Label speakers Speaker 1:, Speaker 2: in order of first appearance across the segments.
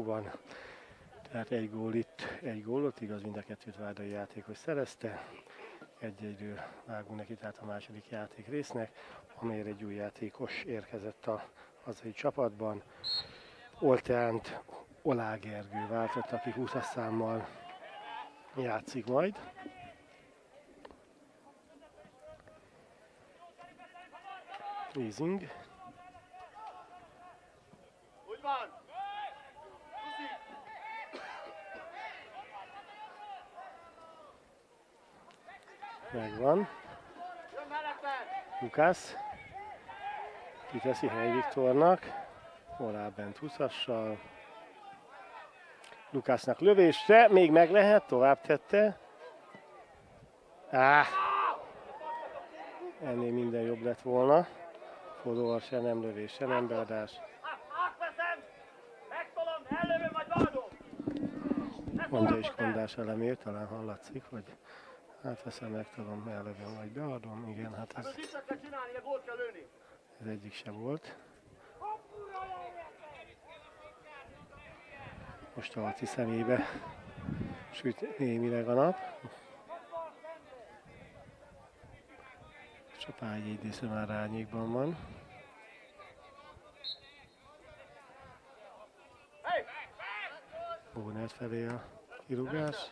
Speaker 1: kapuban. Tehát egy gól itt, egy gólot, igaz mind a kettőt Vádai játékos szerezte. Egy-egyről vágunk neki, tehát a második játék résznek, amelyre egy új játékos érkezett a hazai csapatban. Olteánt Olá Gergő váltott, aki 20 számmal játszik majd. Easing. Megvan. Lukász. Kiteszi Hely Viktornak. Olá bent 20-assal. Lukásznak lövésre, még meg lehet, tovább tette. Áh! Ennél minden jobb lett volna. Fodor se nem lövés, se nem beadás. Mondja is kondás elemér, talán hallatszik, hogy átveszem, megtudom, ellövöm vagy beadom. Igen, hát ez,
Speaker 2: Ez
Speaker 1: ez egyik se volt. Most a Laci szemébe süt némileg a nap. Pályi idéző már árnyékban van. Bónert felé a kirúgás.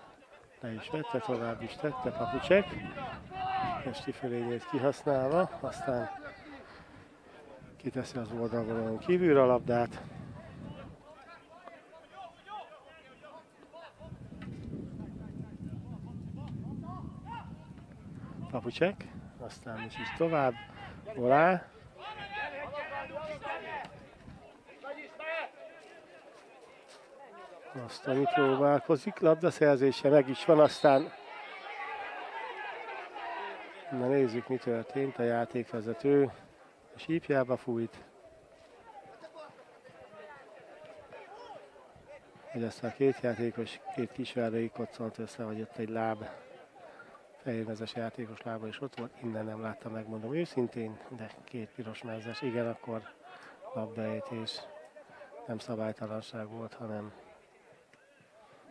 Speaker 1: Le is vette, tovább is tette, papucsek. Esti fölényét kihasználva, aztán kiteszi az oldalvonalon kívülre a labdát. Papucsek, aztán is is tovább, Olá,
Speaker 2: Vagyis mehet!
Speaker 1: Azt amit próbálkozik, labdaszerzése meg is van, aztán Na nézzük, mi történt. A játékvezető a sípjába fújt. Hogy aztán a két játékos, két kisvárdai koccolt össze, vagy ott egy láb, fehérmezes játékos lába is ott volt. Innen nem láttam, megmondom őszintén, de két piros mezes. Igen, akkor labdaejtés. Nem szabálytalanság volt, hanem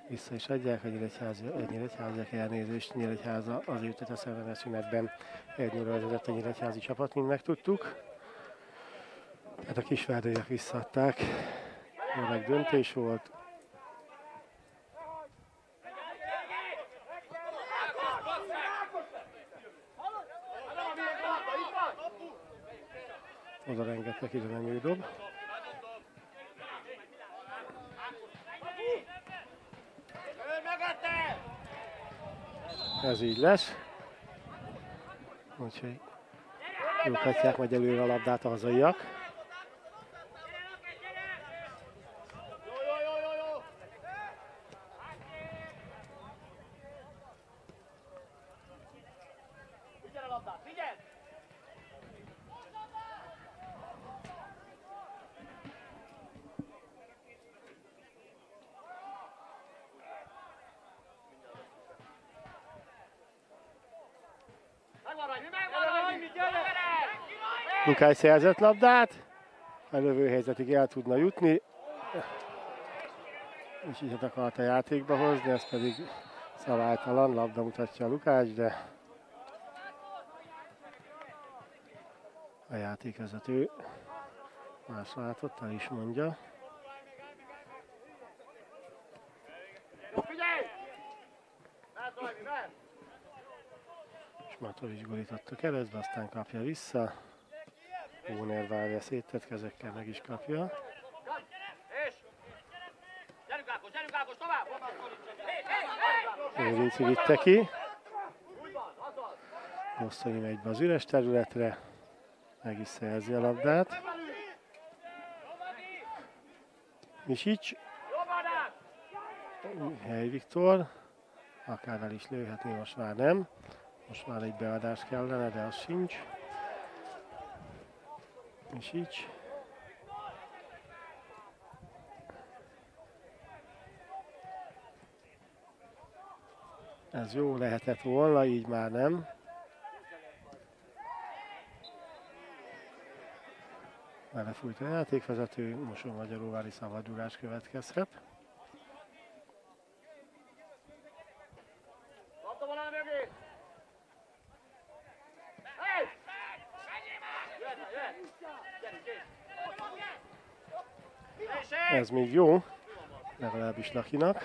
Speaker 1: vissza is adják, a Nyíregyházi, egy Nyíregyháziak elnézést, Nyíregyháza az jutott a szemben szünetben egy nulla vezetett a Nyíregyházi csapat, mint megtudtuk. Hát a kisvárdaiak visszaadták, jó döntés volt.
Speaker 2: A a!
Speaker 1: Oda rengettek, ide nem ő dob.
Speaker 2: Ő mögötte!
Speaker 1: Ez így lesz. Úgyhogy juthatják majd előre a labdát a hazaiak.
Speaker 2: Jó, jó, jó, jó, jó! Figyelj a labdát, figyelj! Megvan rajta, megvan rajta, gyere!
Speaker 1: Lukály szerzett labdát, a lövőhelyzetig el tudna jutni, és így akart a játékba hozni, ez pedig szabálytalan, labda mutatja a Lukács, de a játékvezető más látott, el is mondja. És Matovics gorított a keresztbe, aztán kapja vissza. Óner várja széttett kezekkel, meg is kapja. Őrinci vitte ki. Mosztonyi megy be az üres területre. Meg is szerzi a labdát. Misics! Hely Viktor. Akár el is lőhetné, most már nem. Most már egy beadás kellene, de az sincs. Misics. Ez jó lehetett volna, így már nem. Belefújt a játékvezető, Moson Magyaróvári szabadulás következhet.
Speaker 2: Labda van ám mögé! Hey! Jöhet, jöhet! Gyerünk, kész! Minőség!
Speaker 1: Ez még jó, legalábbis Lakinak.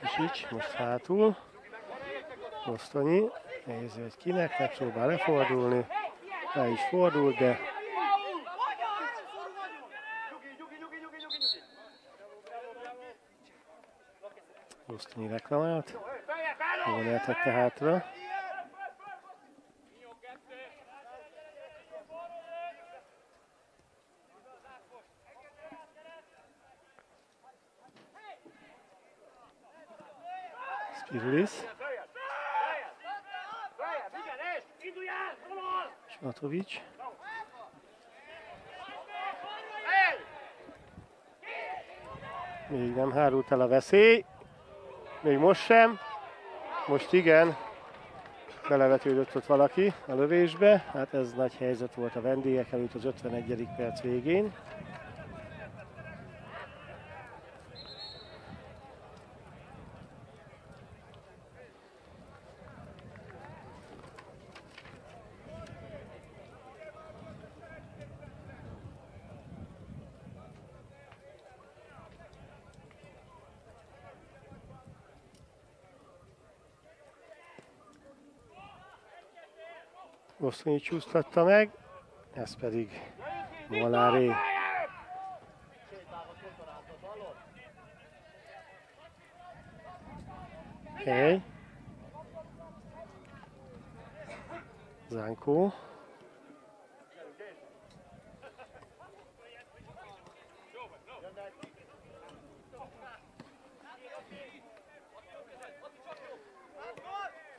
Speaker 1: Kisics, most hátul. Osztonyi, nézi, hogy kinek, megpróbál lefordulni. Le is fordul, de! Osztonyi reklamált. Jól eltette hátra. Smatovics,
Speaker 2: Hey!
Speaker 1: még nem hárult el a veszély. Még most sem. Most igen. Belevetődött ott valaki a lövésbe. Hát ez nagy helyzet volt a vendégek előtt az 51. perc végén. Osztonyi csúsztatta meg, ez pedig Moláré. Hely. Zánkó.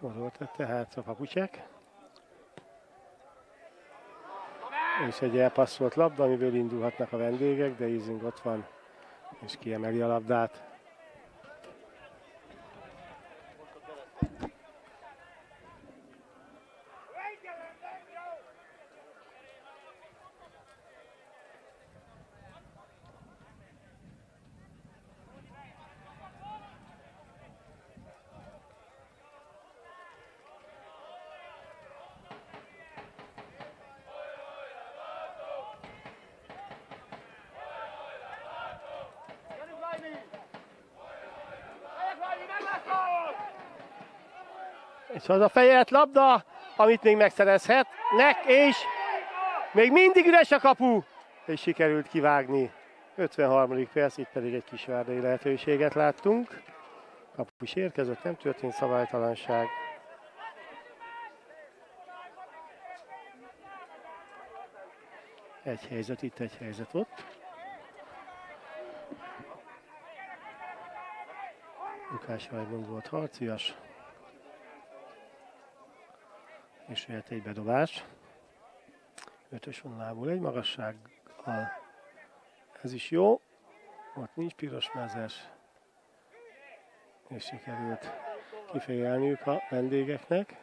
Speaker 1: Oda tette hátra papucsek. És egy elpasszolt labda, amiből indulhatnak a vendégek, de Izing ott van, és kiemeli a labdát.
Speaker 2: Gyerünk, Lajmi! Megyek, Lajmi, meg lesz gól!
Speaker 1: És az a fejelt labda, amit még megszerezhetnek, és még mindig üres a kapu, és sikerült kivágni. 53. perc, itt pedig egy kis várdai lehetőséget láttunk. Kapu is érkezett, nem történt szabálytalanság. Egy helyzet itt, egy helyzet ott. Lukás Vajmond volt harcias. És jöhet egy bedobás. Ötös vonalából egy magassággal. Ez is jó. Ott nincs piros mezes. És sikerült kifejelniük a vendégeknek.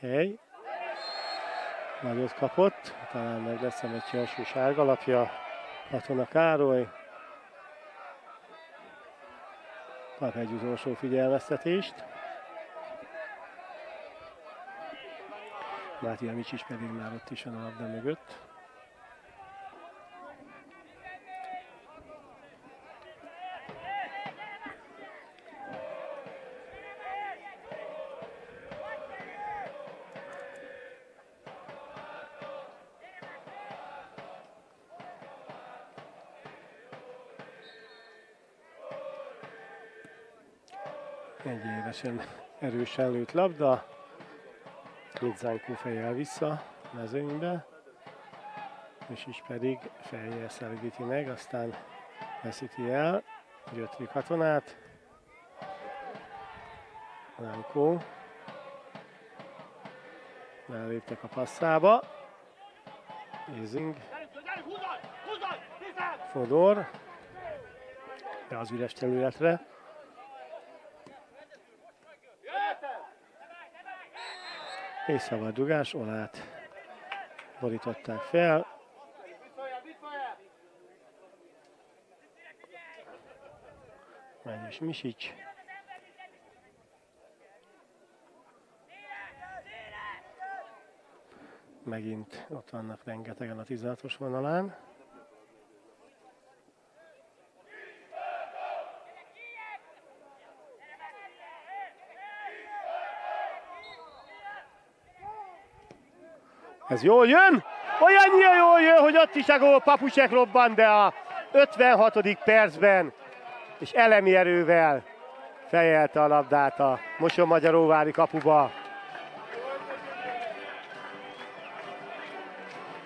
Speaker 1: Hely. Nagyot kapott. Talán meg lesz a meccs első sárgalapja. Katona Károly. Kap egy utolsó figyelmeztetést. Mátia Micsics pedig már ott is van a labda mögött. Egy évesen erősen lőtt labda. Mitzánkó fejjel vissza mezőnybe. És is pedig fejjel szelgíti meg, aztán veszíti el. Gyötri katonát. Lánkó. Beléptek a passzába. Ézing. Fodor. De az üres területre. És szabad dugás, Olát borították fel. Megy is Misics. Megint ott vannak rengetegen a 16-os vonalán. Ez jól jön! Olyannyira jól jön, hogy ott is a gól Papucsek robban, de a 56. percben és elemi erővel fejelte a labdát a Moson Magyaróvári kapuba.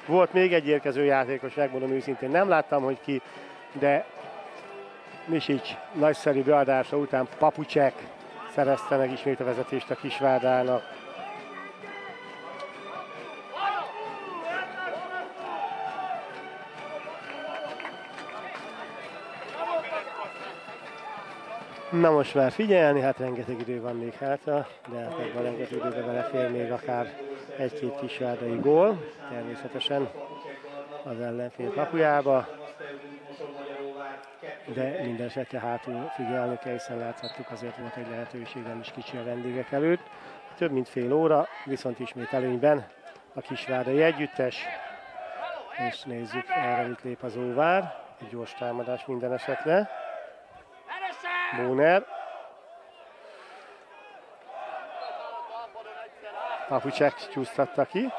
Speaker 1: Volt még egy érkező játékos, megmondom őszintén, nem láttam, hogy ki, de Misics nagyszerű beadása után Papucsek szerezte meg ismét a vezetést a Kisvárdának. Na most már figyelni, hát rengeteg idő van még hátra, de hát ebben rengeteg időbe belefér még akár egy-két kisvárdai gól, természetesen az ellenfél kapujába. De minden esetre hátul figyelni kell, hiszen láthattuk azért volt egy lehetőség, nem is kicsi a vendégek előtt. Több mint fél óra, viszont ismét előnyben a kisvárdai együttes. És nézzük erre, mit lép az óvár. Egy gyors támadás minden esetre. Bóner. Papucsek csúsztatta ki,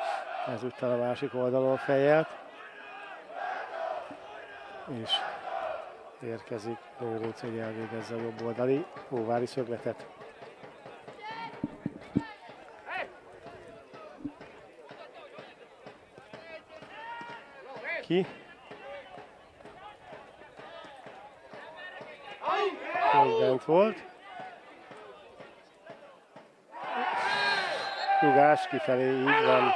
Speaker 1: ezúttal a másik oldalon fejelt. És érkezik Lőrinc, hogy elvégezze a jobb oldali óvári szögletet. Ki? Még bent volt. Rugás kifelé, így van.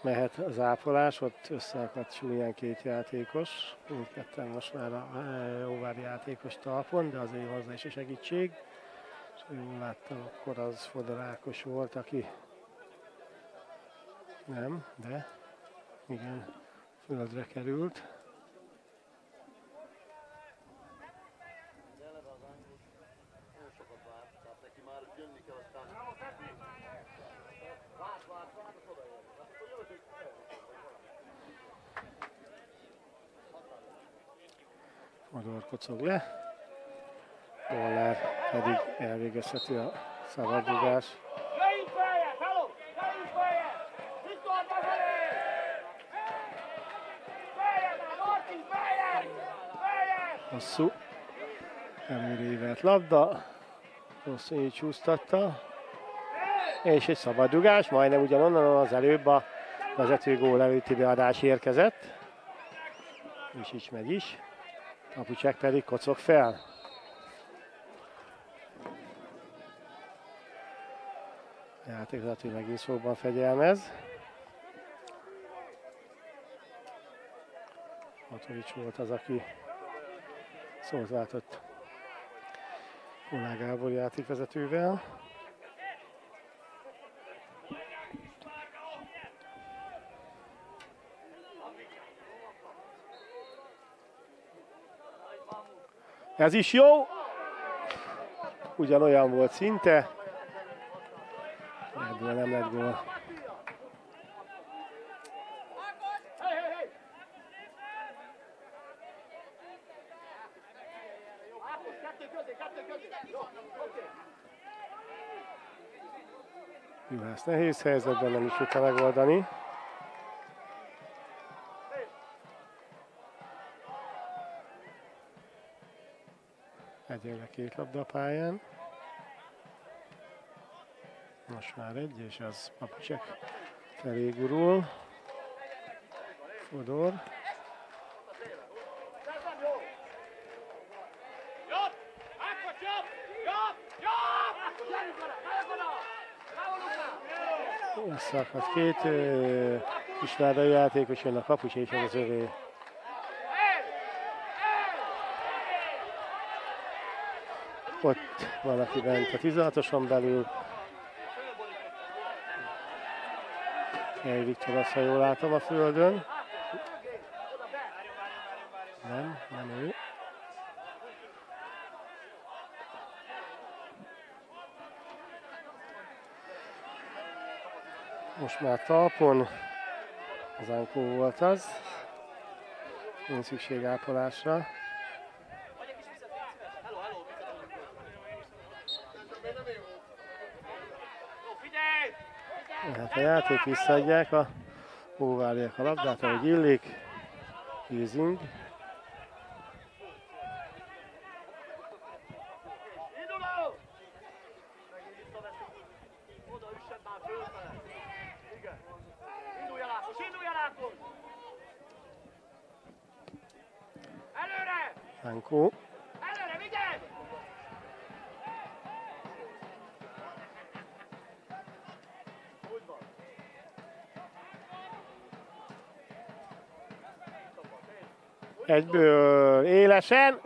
Speaker 1: Mehet az ápolás, ott összeakadt súlyán két játékos. Mindketten most már a e, Óvári játékos talpon, de azért hozzá is a segítség. És jól láttam, akkor az Fodor Ákos volt, aki nem, de igen, földre került. Fodor kocog le. Dollár pedig elvégezheti a szabadrugás. Hosszú. Előre évelt labda. Rosszonyi csúsztatta. És egy szabadrugás, majdnem ugyanonnan az előbb a vezető gól előtti beadás érkezett. És így megy is. Kapucsek pedig kocog fel. Játékvezető megint szóban fegyelmez. Matovics volt az, aki szót váltott Gábor játékvezetővel. Ez is jó. Ugyanolyan volt szinte. Ebből nem lett gól.
Speaker 2: Hey, hey, hey! Ákos, kettő közé, kettő közé! Jó, oké.
Speaker 1: Juhász nehéz helyzetben nem is tudta megoldani. Egyelőre két labda a pályán. Most már egy, és az Papucsek felé gurul. Fodor. Szakmasz két kisláda játékos jön a kapus és az övé. Ott valaki bent a 16-oson belül. Egy Viktor azt, ha jól látom a földön. Most már talpon. Az Ankó volt az. Nincs szükség ápolásra. Hát a játék visszaadják a óváliak a labdát, ahogy illik. Easing.
Speaker 2: Induló! Megint visszaveszünk. Oda üssed már fölfele. Igen. Indulj el Ákos, indulj el Ákos! Előre!
Speaker 1: Ankó.
Speaker 2: Előre, vigyázz! Úgy van.
Speaker 1: Egyből élesen.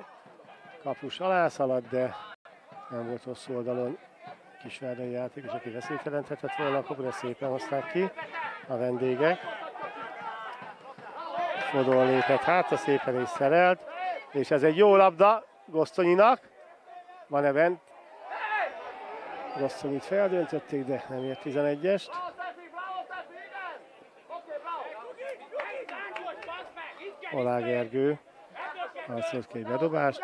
Speaker 1: Kapus alá szaladt, de nem volt hosszú oldalon kisverdei játékos, aki veszélytelenthetett volna, akkor de szépen hozták ki a vendégek. Fodor lépett hátra, szépen is szerelt, és ez egy jó labda Gosztonyinak. Van-e bent? Gosztonyit feldöntötték, de nem ért 11-est. Olá Gergő ki egy bedobást.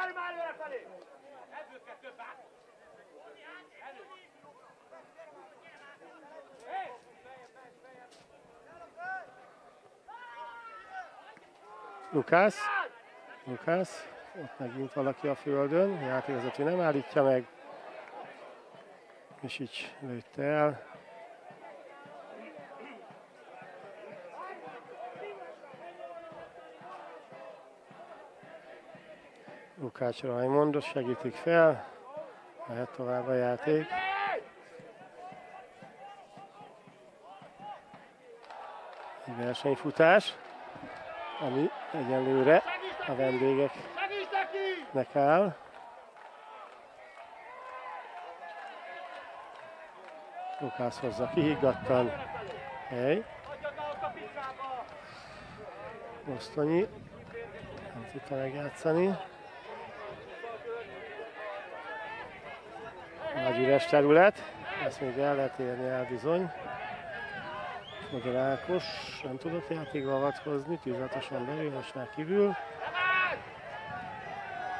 Speaker 1: Lukász. Lukász. Ott megint valaki a földön. Játékvezető nem állítja meg. És így lőtte el. Lukács Rajmondot segítik fel. Mehet tovább a játék. Egy versenyfutás, ami egyenlőre a vendégeknek áll. Lukász hozza kihiggadtan. Hely.
Speaker 2: Adjad be ott a picsába!
Speaker 1: Osztonyi. Nem tudta megjátszani. Nagy üres terület. Ezt még el lehet érni el bizony. Fodor Ákos nem tudott játékba avatkozni, tűzlatosan belül, most már kívül.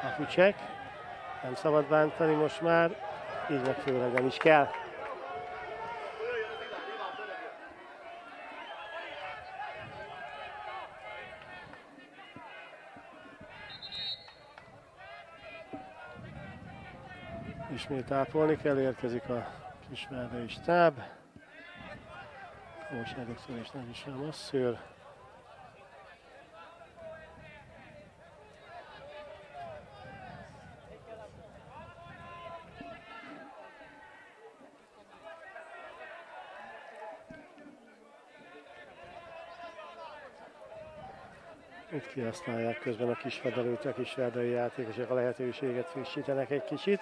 Speaker 1: Afucsek. Nem szabad bántani most már, így meg főleg nem is kell. Ismét ápolni kell, érkezik a kisvárdai stáb. Kós Erikson és nem is a masszőr. Itt kihasználják közben a kisfedelőt, a kisverdai játékosok a lehetőséget frissítenek egy kicsit.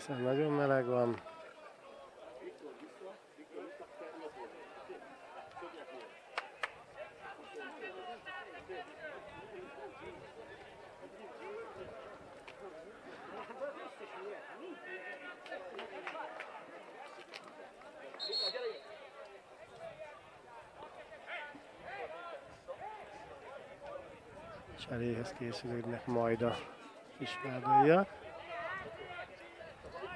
Speaker 1: Hiszen nagyon meleg van. Cseréhez készülődnek majd a kisvárdaiak.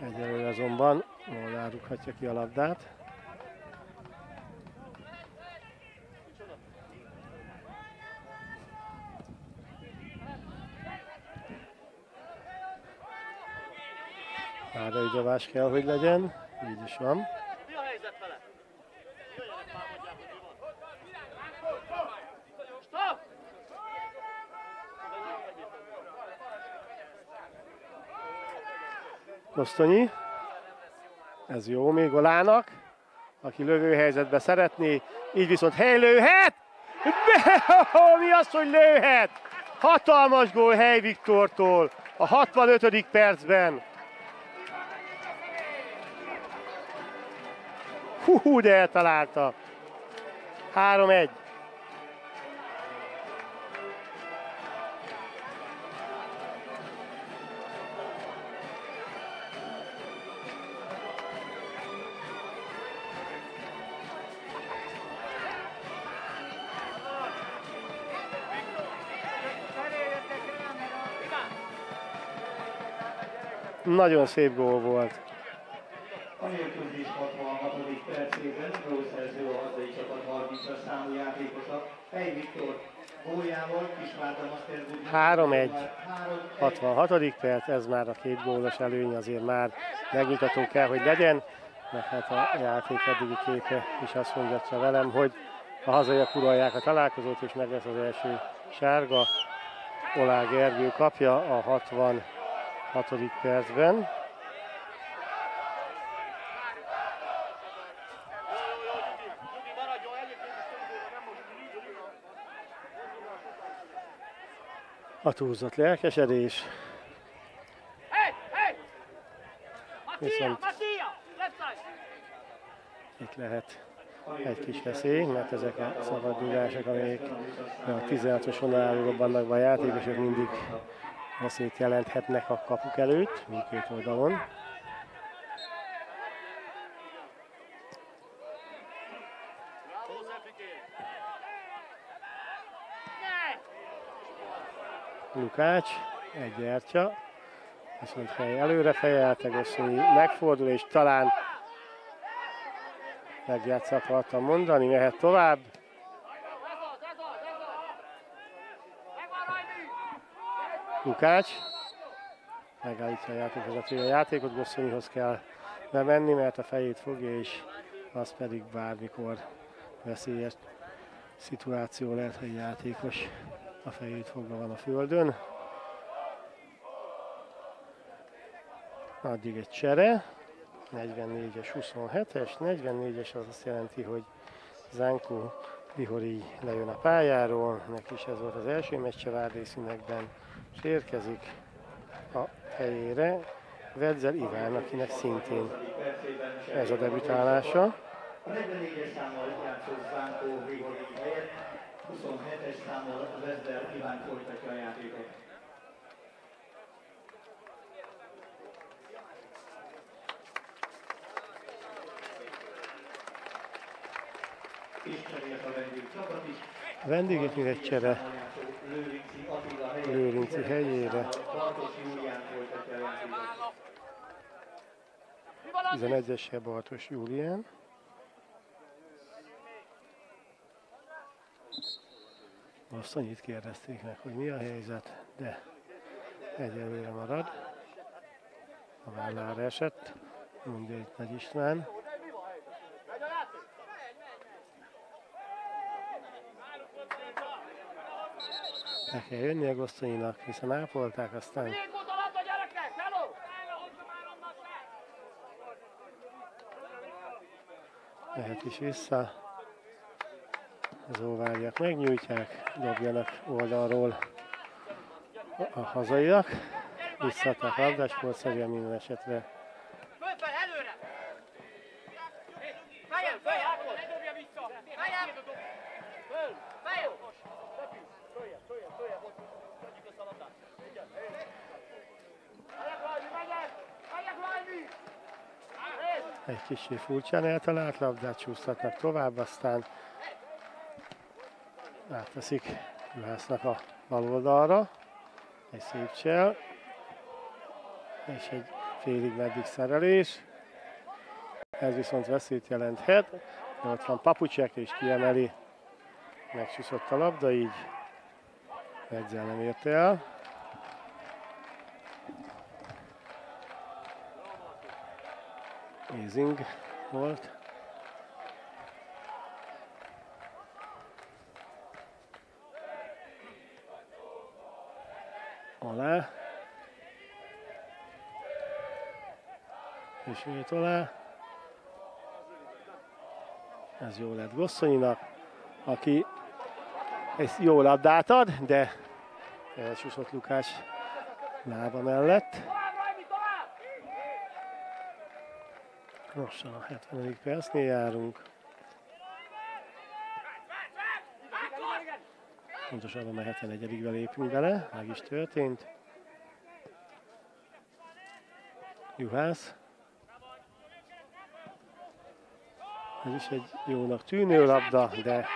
Speaker 1: Egyelőre azonban Molnár rúghatja ki a labdát. Árai dobás kell, hogy legyen. Így is van.
Speaker 2: Mi a helyzet vele? Jöjjenek már, mondják, hogy mi van. Stop!
Speaker 1: Kosztonyi. Ez jó még Olának, aki lövőhelyzetbe szeretné, így viszont hely lőhet! Mi az, hogy lőhet? Hatalmas gól Hely Viktortól a 65. percben. Hú, de eltalálta. 3-1. Nagyon szép gól volt.
Speaker 3: A mérkőzés 66. percében gólszerző a hazai csapat 30-as számú játékosa, Fej Viktor góljával Kisvárda Masters
Speaker 1: 3-1. 66. perc, ez már a két gólos előny, azért már megnyugtató kell, hogy legyen, mert hát a játék eddigi képe is azt mondja velem, hogy a hazaiak uralják a találkozót, és meg lesz az első sárga. Olá Gergő kapja a 66. percben. A túlzott lelkesedés. Viszont-! Itt lehet egy kis veszély, mert ezek a szabadulások, amelyek a 16-os vonaláról robbannak be a játékosok, mindig veszélyt jelenthetnek a kapuk előtt, mindkét oldalon. Lukács, egy gyertya, viszont hely előre fejelte, Gosszonyi megfordul, és talán megjátszhat, akartam mondani, mehet tovább.
Speaker 2: Ez az, ez az, ez az! Megvan Rajdi!
Speaker 1: Lukács, megállítja a játékvezető a játékot, Gosszonyihoz kell bemenni, mert a fejét fogja, és az pedig bármikor veszélyes szituáció lehet, hogy játékos. A fejét fogva van a földön. Addig egy csere, 44-es, 27-es, 44-es az azt jelenti, hogy Zánkó Vihori lejön a pályáról, neki is ez volt az első meccse várdészínekben, és érkezik a helyére Vedzel Iván, akinek szintén ez a debütálása.
Speaker 3: A 44-es számmal játszó Zánkó Grigori helyett 27-es számmal Vezder Iván folytatja a játékot. És cserélt a vendég csapat is.
Speaker 1: A vendégek még egy csere
Speaker 3: Lőrinci
Speaker 1: helyére.
Speaker 3: Bartos Júlián folytatja a játékot.
Speaker 2: Mi van az?
Speaker 1: 11-essel Bartos Júlián. Azt annyit kérdezték meg, hogy mi a helyzet, de egyelőre marad. A vállára esett, mondja itt Nagy István.
Speaker 2: Megy a játék!
Speaker 1: Le kell jönni a Gosztonyinak, hiszen ápolták, aztán mehet is vissza. Az óváriak megnyújtják, dobjanak oldalról a hazaiak. Visszaadták labdásportszerűen minden esetre. Kicsi furcsán eltalált labdát csúsztatnak tovább, aztán átveszik Juhásznak a bal oldalra. Egy szép csel. És egy félig meddig szerelés. Ez viszont veszélyt jelenthet. De ott van Papucsek és kiemeli. Megcsúszott a labda, így Edzel nem érte el. Easing volt. Alá. Ismét alá. Ez jó lett Gosszonyinak, aki egy jó labdát ad, de Elsúszott Lukás lába mellett.
Speaker 2: Tovább, Rajmi, tovább!
Speaker 1: Lassan a 70. percnél járunk. Pontosabban a 71-be lépünk bele, meg is történt. Juhász. Ez is egy jónak tűnő labda, de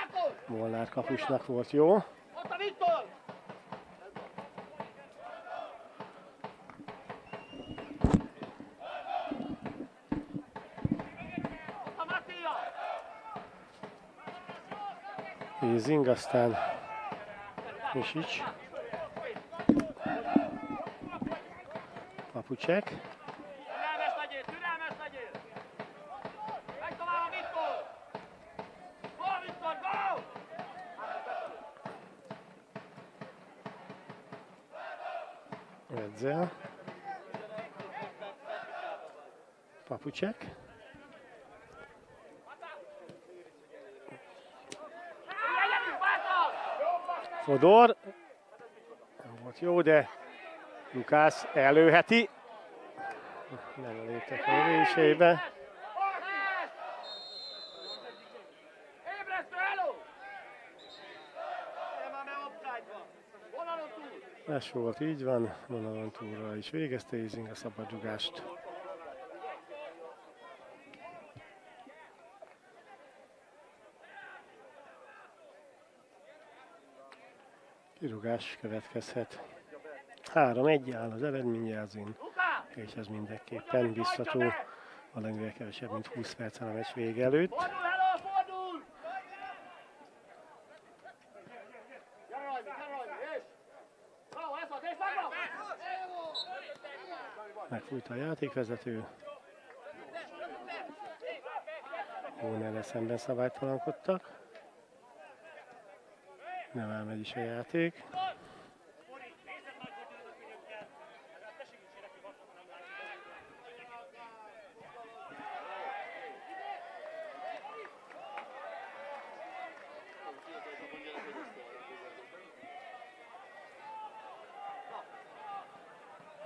Speaker 1: Molnár kapusnak volt jó.
Speaker 2: Ott a Viktor! Ott a Mattia!
Speaker 1: Ézing, aztán Misics. Papucsek.
Speaker 2: Türelmes legyél, türelmes legyél! Megy tovább a Viktor! Go, Viktor, go!
Speaker 1: Edzel. Papucsek.
Speaker 2: Legyen, bátran!
Speaker 1: Fodor. Nem volt jó, de Lukász előheti. Nem léptek a
Speaker 2: túl.
Speaker 1: Ez volt, így van. Vonalon túlra is végezte Ézing a szabadrugást. Kirugás következhet. 3-1 áll az eredményjelzőn, és ez mindenképpen biztató. Valamivel kevesebb, mint 20 perccel a meccs vége előtt. Megfújta a játékvezető. Hónele szemben szabálytalankodtak. Nem elmegy is a játék.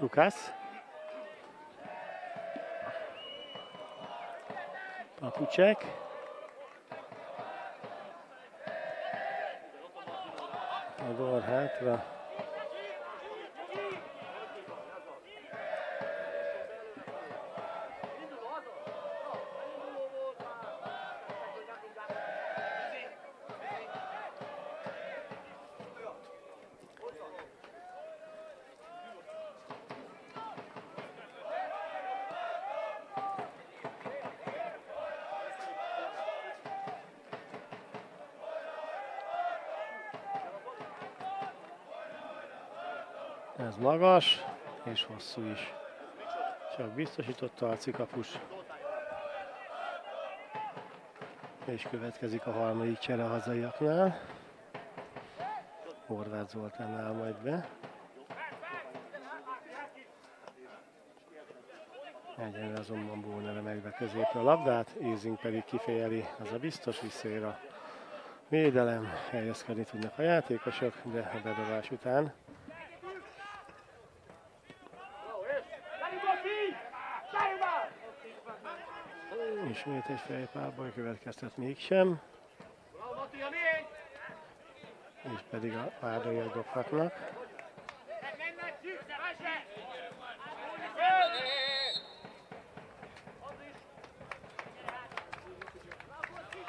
Speaker 1: Lukász. Papucsek. Ador hátra. Ez magas és hosszú is. Csak biztosította a cikapus. És következik a harmadik csere a hazaiaknál. Horváth Zoltán majd be. Egyenre azonban Bónere megve középre a labdát, Ézing pedig kifejeli, az a biztos visszaér a védelem, helyezkedni tudnak a játékosok, de a bedobás után Ismét egy fejpárbaj következtet mégsem, és pedig a várdaiak dobhatnak.
Speaker 2: Mennek, gyűjtse, mese!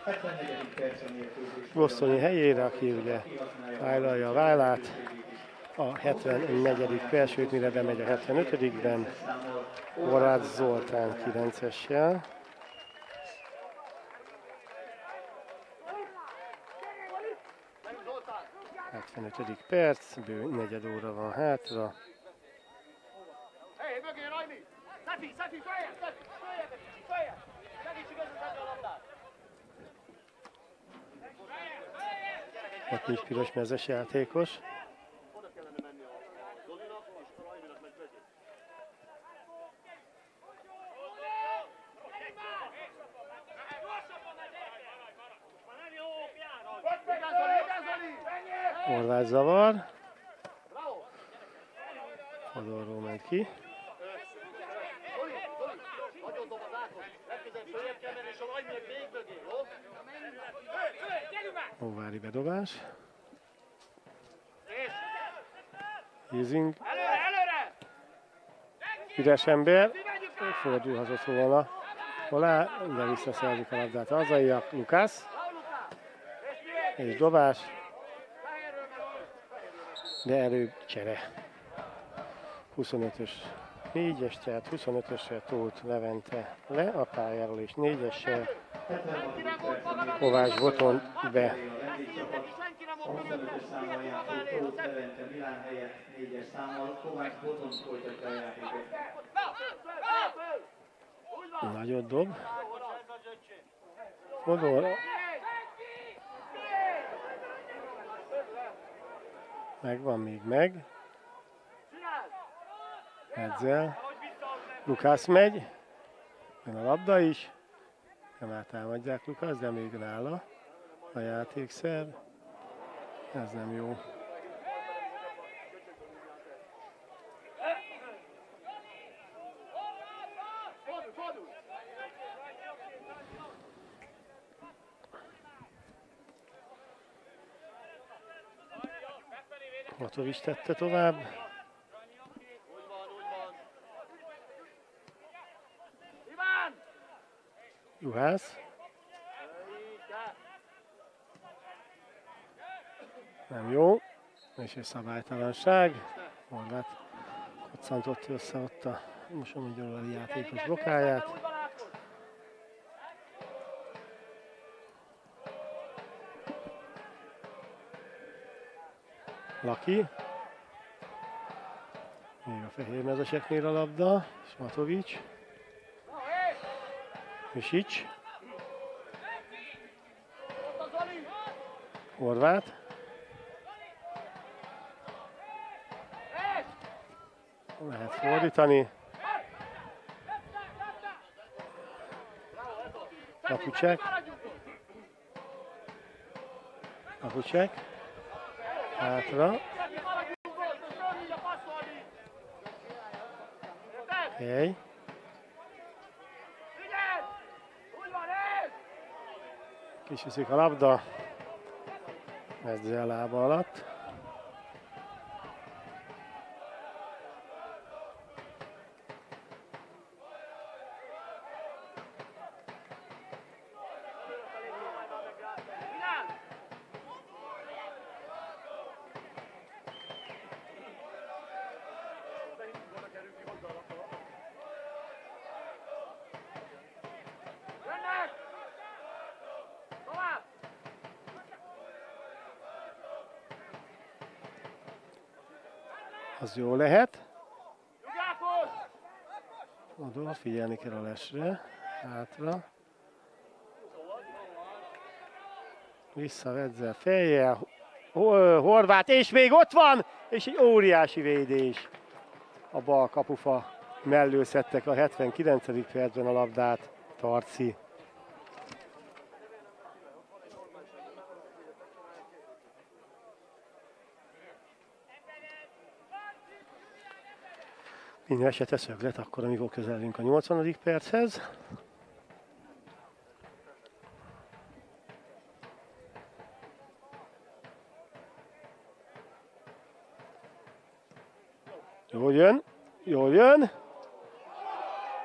Speaker 3: 74. percen mérkőzés.
Speaker 1: Gosszonyi helyére, aki ugye vállalja a vállát, a 74. perc, sőt mire bemegy a 75-ben, Horváth Zoltán 9-essel.
Speaker 2: Gyerünk, Zoltán!
Speaker 1: 75. perc, bő negyed óra van hátra. Ott nincs piros mezes játékos.
Speaker 2: Oda kellene menni a Zolinak és a Rajminak meg vezet. Vigyázz, Zoli, vigyázz, Zoli!
Speaker 1: Horváth zavar.
Speaker 2: Bravo!
Speaker 1: Fodorról ment ki.
Speaker 2: Zoli, Zoli, nagyon dob az Ákos. Legközelebb följebb kell menni, és a vagy még még mögé, jó?
Speaker 1: Óvári bedobás. Hízing, üres ember, fordulhatott volna alá, de visszaszerzik a labdát a hazaiak. Lukász!
Speaker 2: És
Speaker 1: dobás, de előbb csere. 25-ös 4-es, tehát 25-ösre Tóth Levente le a pályáról, és 4-essel
Speaker 3: 76. percben
Speaker 1: Kovács Boton be.
Speaker 3: a vendégcsapat.
Speaker 2: Senki nem
Speaker 3: A
Speaker 2: volt
Speaker 3: 25-ös számmal játszó Tóth Levente Milán helyett 4-es számmal Kovács Boton folytatja a játékot.
Speaker 1: Nagyot dob. Fodor. Megvan még meg. Edzel. Lukász megy. Jön a labda is. Nem eltámadják Lukász, de még nála a játékszer. Ez nem jó. Matovics tette tovább.
Speaker 2: Úgy van, úgy van. Iván!
Speaker 1: Juhász. Nem jó. És egy szabálytalanság. Horváth koccantott össze ott a Mosomagyarói játékos blokáját. Laki. Még a fehérmezeseknél a labda. Smatovics.
Speaker 2: Ott a Zoli!
Speaker 1: Horváth.
Speaker 2: És!
Speaker 1: Lehet fordítani. Kapucsek.
Speaker 2: Maradjunk ott!
Speaker 1: Kapucsek. Hátra.
Speaker 2: Senki maradjunk ott, most jön így a passzolni! Érted?
Speaker 1: Hely.
Speaker 2: Figyelj! Úgy van, és!
Speaker 1: Kisiszik a labda. Ezzel lába alatt. Az jó lehet. Oda figyelni kell a lesre. Hátra. Vissza Vedzel fejjel. Ho- Horváth, és még ott van! És egy óriási védés. A bal kapufa mellől szedtek a 79. percben a labdát. Tarci. Minden esetre szöglet akkor, amikor közelünk a 80. perchez. Jól jön, jól jön.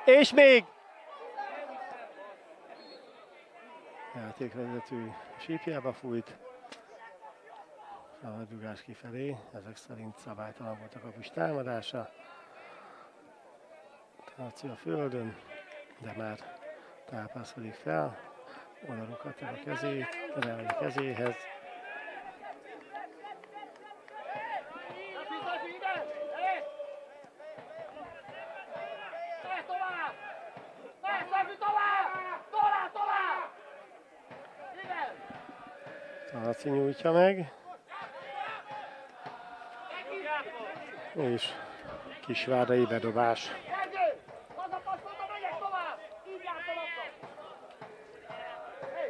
Speaker 1: És még! Játékvezető sípjába fújt. Szabaddugás kifelé, ezek szerint szabálytalan volt a kapus támadása. Tarci a földön, de már tápászkodik fel. Oda rukadta a kezét, leáll a kezéhez. Tarci nyújtja meg, és kisvárdai bedobás.
Speaker 2: Gergő! Hazapasszolta, megyek tovább! Így játszolok! Hey!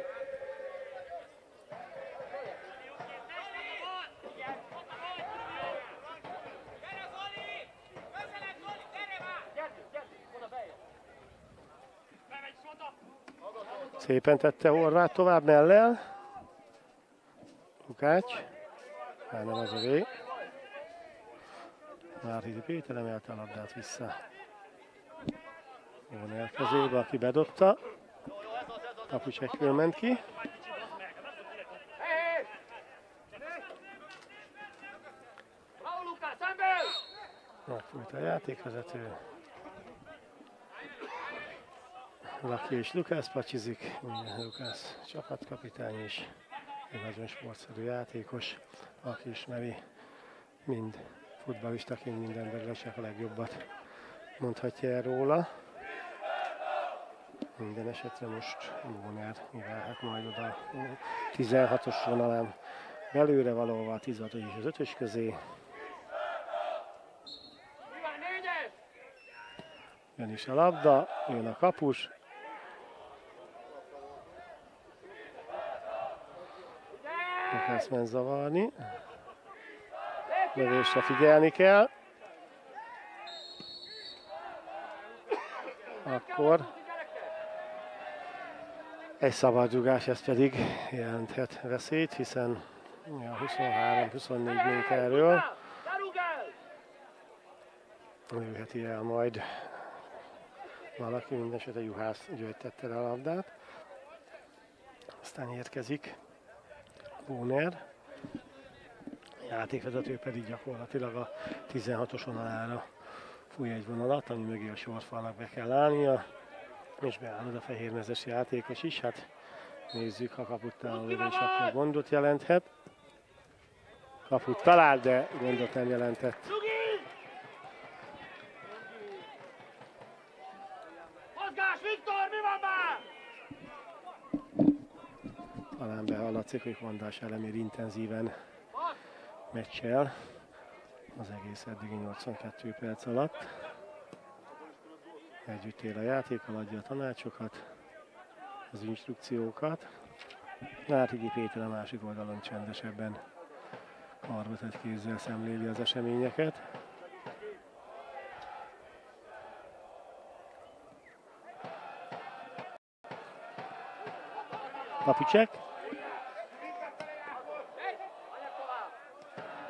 Speaker 1: Szépen tette Horváth tovább mellel. Lukács. Már nem az övé. Márhidi Péter emelte a labdát vissza. Óner kezébe, aki bedobta. Kapucsekről ment ki. Megfújt a játékvezető. Laki és Lukász pacsizik. Lukász csapatkapitány is. Egy nagyon sportszerű játékos, aki ismeri mind futballistaként mindenben, de csak a legjobbat mondhatja el róla. Minden esetre most Bóner, mivel hát majd oda 16-os vonalán belőle valóval 16 és az 5-ös közé. Jön is a labda, jön a kapus. Ment zavarni. Lövésre figyelni kell. Akkor egy szabadrugás, ez pedig jelenthet veszélyt, hiszen a 23-24 méterről lőheti el majd valaki, mindesetre Juhász győjtette le a labdát. Aztán érkezik Bóner. A játékvezető pedig gyakorlatilag a 16-os vonalára fúj egy vonalat, ami mögé a sorfalnak be kell állnia, és beáll a fehérmezes játékos is. Hát nézzük, ha kaput lövés, akkor gondot jelenthet. Kaput talált, de gondot nem jelentett.
Speaker 2: Zugi! Mozgás, Viktor, mi van már?
Speaker 1: Behallatszik, hogy Vandás elemér intenzíven meccsel az egész eddigi 82 perc alatt. Együtt él a játékkal, adja a tanácsokat, az instrukciókat. Nárhigyi Péter a másik oldalon csendesebben karbatett kézzel szemléli az eseményeket. Papicsek. És így dobnak a pirosak.
Speaker 2: Jobban már átszol! Elárd már meg idejét!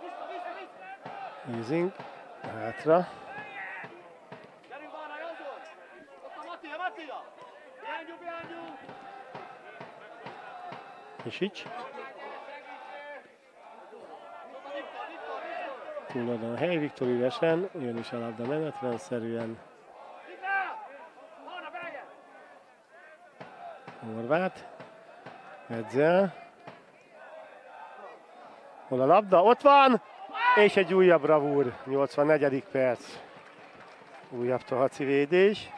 Speaker 2: Vissza, vissza, vissza!
Speaker 1: Easing. Hátra.
Speaker 2: Gyerünk balra, Janzor! Ott a Mattia, Mattia! Behind you, behind you!
Speaker 1: És így.
Speaker 2: Ott a Viktor, Viktor,
Speaker 1: Túladon a hely Viktor üresen, jön is a labda menetrendszerűen. Horváth. Edzel. Hol a labda? Ott van! És egy újabb bravúr. 84. perc. Újabb tohaci védés.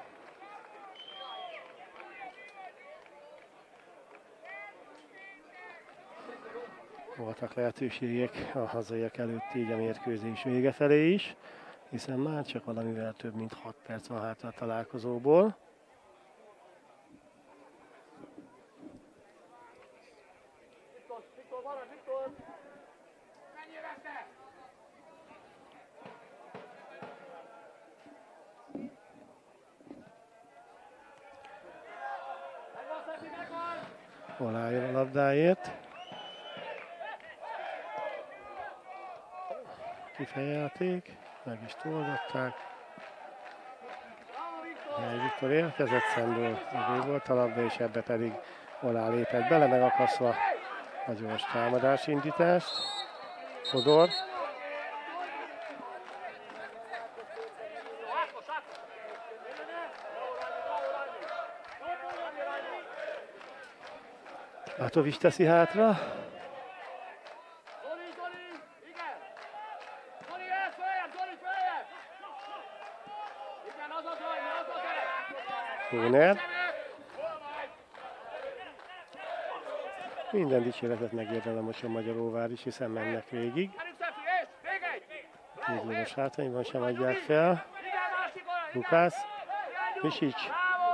Speaker 1: Voltak lehetőségek a hazaiak előtt így a mérkőzés vége felé is, hiszen már csak valamivel több mint 6 perc van hátra a találkozóból.
Speaker 2: Viktor, Viktor, marad, Viktor! Menjél veszte! Megvan, Szefi, megvan!
Speaker 1: Hol álljon a labdáért. Kifejáték, meg
Speaker 2: Viktor!
Speaker 1: Egy Viktor érkezett szemből, ő volt a labda, és ebbe pedig alá lépett bele, megakaszva a gyors támadás indítást. Fodor,
Speaker 2: Ákos, Ákos! Bravo,
Speaker 1: Hóner. Minden dicséretet megérdelem, most a Magyaróvár is, hiszen mennek végig. Nézlős hátrányban sem adják fel. Lukász. Misics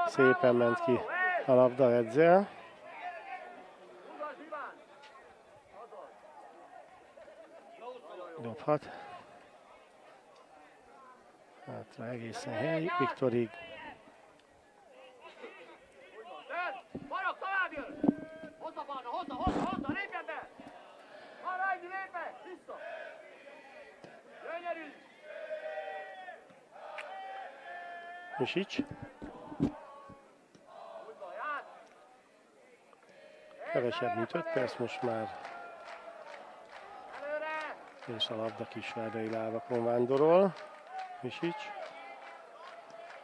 Speaker 1: szépen ment ki a labda edzel. Dobhat. Hátra egészen hely. Viktorig
Speaker 2: Jár!
Speaker 1: Kevesebb, mint 5 perc most már. És a labda kisvárdai lábakon vándorol. Misics.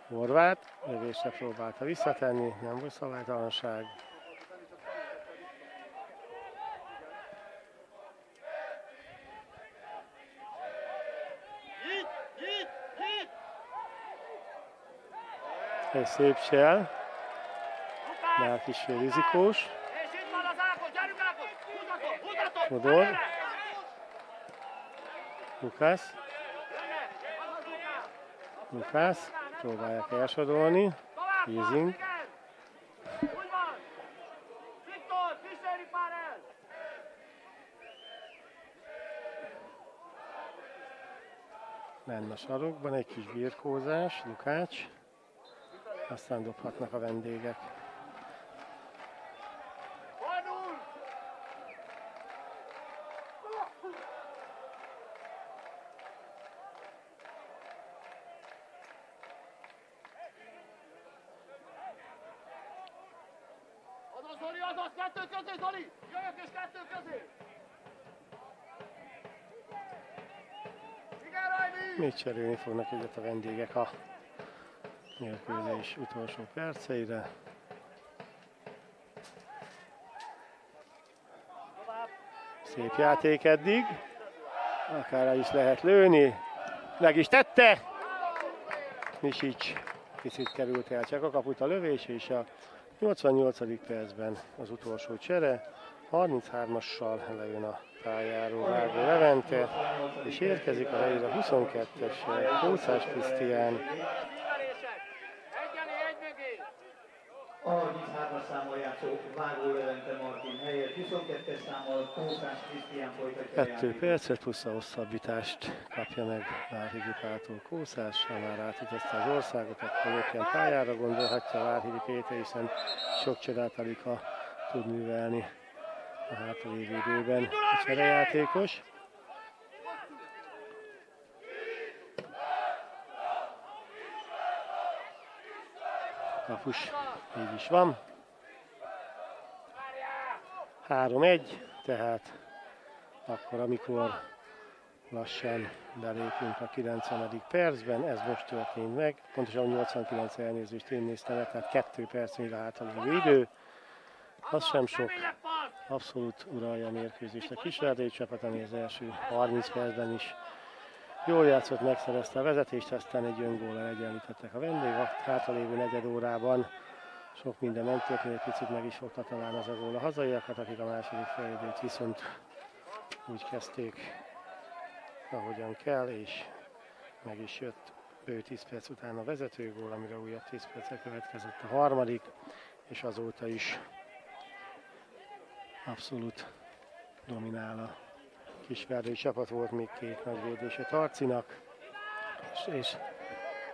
Speaker 1: Horváth. Lövésre próbálta visszatenni. Nem volt szabálytalanság.
Speaker 2: Itt, itt, itt!
Speaker 1: Egy szép sel.
Speaker 2: Lukás!
Speaker 1: Már kis rizikós. Fodor. Lukász. Lukász. Próbálják elsodolni.
Speaker 2: Tovább,
Speaker 1: Kézing.
Speaker 2: igen! Úgy van! Viktor, kísérjük már el!
Speaker 1: Lenne a sarokban egy kis birkózás. Lukács. Aztán dobhatnak a vendégek. Még cserélni fognak egyet a vendégek a mérkőzés utolsó perceire. Szép játék eddig. Akár is lehet lőni. Meg is tette. Misics picit került el csak a kaput a lövés, és a 88. percben az utolsó csere. 33-assal lejön a pályáról Vágó Levente, és érkezik a helyére 22-es Kószás Krisztián,
Speaker 2: Kiverések! Egy elé, egy mögé!
Speaker 3: A 33-as számmal játszó Vágó Levente Martin helyett 22-es számmal Kókás Krisztián folytatja a
Speaker 1: 2
Speaker 3: játékot.
Speaker 1: percet plusz a hosszabbítást kapja meg Várhidi Pától Kószás, ha már átütözte az országot, akkor éppen pályára gondolhatja Várhidi Péter, hiszen sok csodát alig ha tud művelni a hátralévő időben a cserejátékos. Kapus, így is van. 3-1, tehát akkor, amikor lassan belépünk a 90. percben, ez most történt meg, pontosan 89 elnézést én néztem meg, tehát 2 perc még a idő, az sem sok, abszolút uralja a mérkőzést a kisvárdai csapat, ami az első 30 percben is jól játszott, megszerezte a vezetést, aztán egy öngóllal egyenlítettek a vendég, a hátralévő negyed órában sok minden nem történt, picit meg is fogta talán az a gól a hazaiakat, akik a második felidőt viszont úgy kezdték, ahogyan kell, és meg is jött bő 10 perc után a vezetőgól, amire újabb 10 percre következett a harmadik, és azóta is abszolút dominál a kisvárdai csapat, volt még két nagy védése Tarcinak, és, és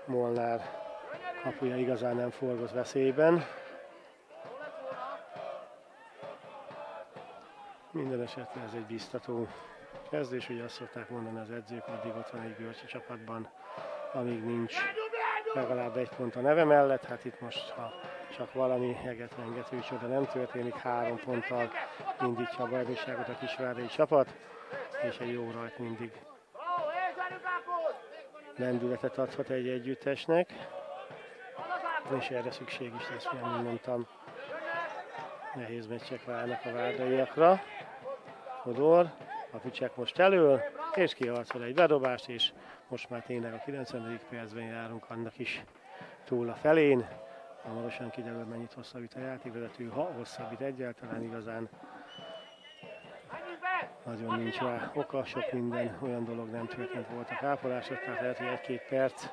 Speaker 1: Molnár kapuja igazán nem forgott veszélyben. Minden esetre ez egy biztató kezdés, ugye azt szokták mondani az edzők, addig ott van egy Görcsi csapatban, amíg nincs legalább egy pont a neve mellett, hát itt most, ha csak valami egetrengető csoda nem történik, három ponttal indítja a bajnokságot a kisvárdai csapat, és egy jó rajt mindig lendületet adhat egy együttesnek! És erre szükség is lesz, mint mondtam, nehéz meccsek várnak a várdaiakra. Odor, a Pucsák most elől, és kiharcol egy bedobást, és most már tényleg a 90. percben járunk annak is túl a felén. Hamarosan kiderül, mennyit hosszabbít a játékvezető, ha hosszabbít egyáltalán igazán nagyon nincs rá oka, sok minden olyan dolog nem történt volt a kápolások, tehát lehet, hogy egy-két perc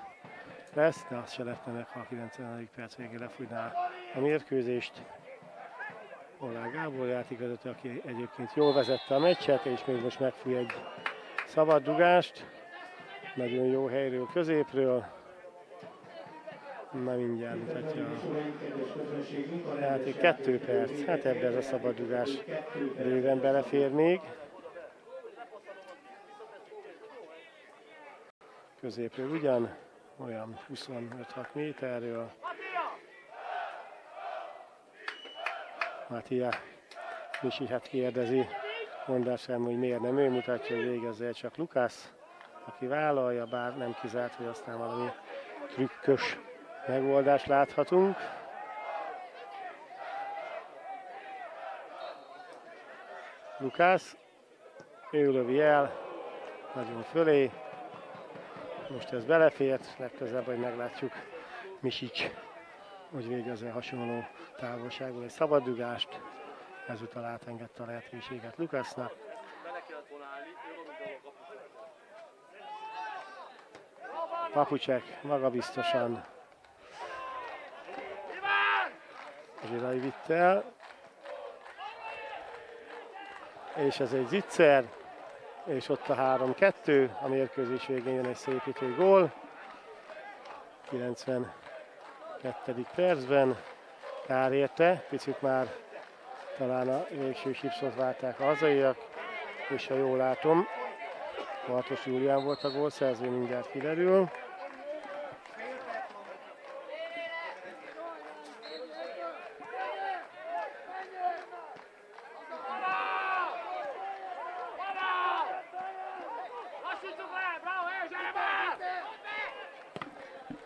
Speaker 1: lesz, de azt se lehetne meg, ha a 90. perc végén lefújná a mérkőzést. Ollár Gábor játékvezető, aki egyébként jól vezette a meccset, és még most megfúj egy szabad dugást. Nagyon jó helyről, középről. Na mindjárt mutatja a játék. Kettő perc. Hát ebbe ez a szabad dugás bőven belefér még. Középről ugyan, olyan 25-6 méterről. Mátia Misi hát kérdezi mondásán, hogy miért nem ő mutatja, hogy végezze csak Lukász, aki vállalja, bár nem kizárt, hogy aztán valami trükkös megoldást láthatunk. Lukász, ő lövi el, nagyon fölé. Most ez belefért, legközelebb, hogy meglátjuk Misics, hogy végezze hasonló távolságból egy szabaddügást. Ezúttal átengedte a lehetőséget Lukasznak. Papucsek magabiztosan Zsirai vitte el. És ez egy zicser, és ott a 3-2, a mérkőzés végén jön egy szépítő gól. 92. percben kár érte, picit már talán a végső sipszot várták a hazaiak, és ha jól látom, Martos Júlián volt a gólszerző, mindjárt kiderül.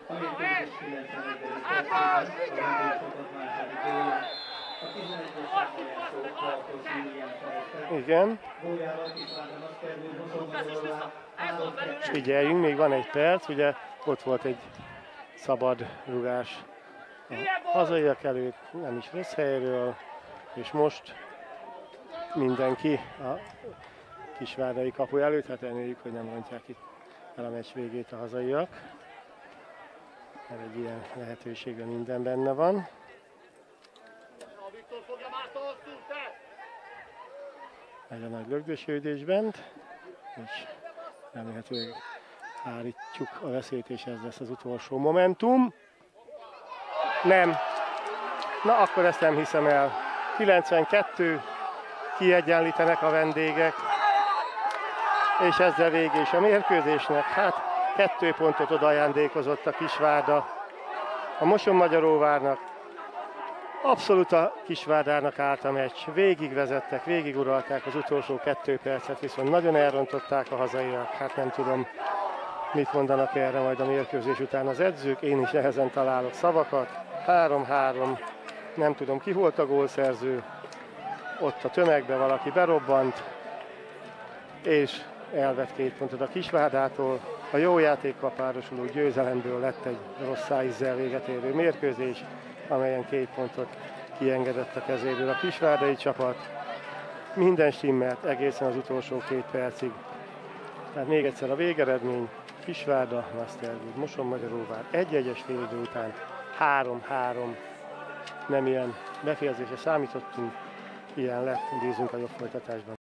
Speaker 3: A mérkőzés 91. percében a vendégcsapat második gólja. A 11-es számolású Bartos William szerezte.
Speaker 1: Igen,
Speaker 3: Góljával Kisvárda Masterwood 22
Speaker 1: és figyeljünk, még van egy perc, ugye ott volt egy szabad rugás hazaiak előtt, nem is rossz helyről, és most mindenki a kisvárdai kapu előtt, hát reméljük, hogy nem rontják itt el a meccs végét a hazaiak. Mert egy ilyen lehetőségben minden benne van.
Speaker 2: A Viktor fogja már tosszú, te!
Speaker 1: Egy a nagy lögdösődés bent, és remélhetőleg állítjuk a veszélyt, és ez lesz az utolsó momentum. Nem. Na, akkor ezt nem hiszem el. 92, kiegyenlítenek a vendégek, és ezzel vége is a mérkőzésnek. Hát kettő pontot oda ajándékozott a Kisvárda a Moson-Magyaróvárnak. Abszolút a Kisvárdának állt a meccs. Végig vezettek, végig uralták az utolsó kettő percet, viszont nagyon elrontották a hazaiak. Hát nem tudom, mit mondanak erre majd a mérkőzés után az edzők. Én is nehezen találok szavakat. 3-3, nem tudom ki volt a gólszerző. Ott a tömegbe valaki berobbant, és elvett két pontot a Kisvárdától. A jó játékkal párosuló győzelemből lett egy rossz szájízzel véget érő mérkőzés, amelyen két pontot kiengedett a kezéből a kisvárdai csapat. Minden stimmelt egészen az utolsó két percig. Tehát még egyszer a végeredmény, Kisvárda, Masterwood, Moson-Magyaróvár, egy-egyes fél idő után 3-3. Nem ilyen befejezésre számítottunk, ilyen lett, bízunk a jobb folytatásban.